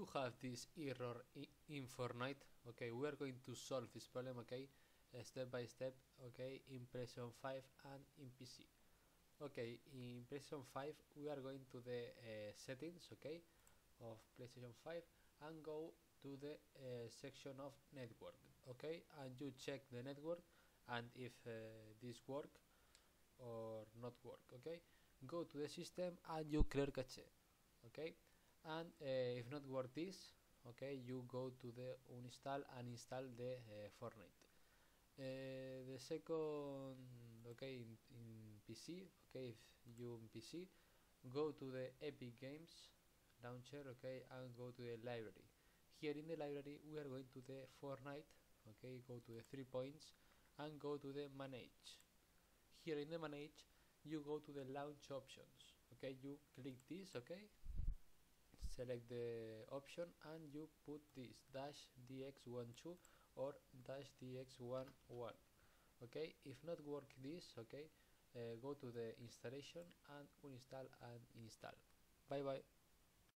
you have this error in Fortnite okay we are going to solve this problem okay step by step okay in PlayStation 5 and in PC okay in PlayStation 5 we are going to the uh, settings okay of PlayStation 5 and go to the uh, section of network okay and you check the network and if uh, this work or not work okay. Go to the system and you clear cache okay and uh, if not work this okay you go to the uninstall and install the uh, Fortnite. Uh, the second okay in, in PC okay if you in PC go to the Epic Games launcher okay and go to the library. Here in the library we are going to the Fortnite okay go to the three points and go to the manage. Here in the manage you go to the launch options okay you click this okay select the option and you put this dash dx12 or dash dx11 okay if not work this okay uh, go to the installation and uninstall and install. Bye bye